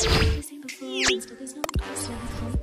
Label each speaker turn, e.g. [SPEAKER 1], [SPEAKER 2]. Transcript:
[SPEAKER 1] We've seen before, there's no.